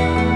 Bye.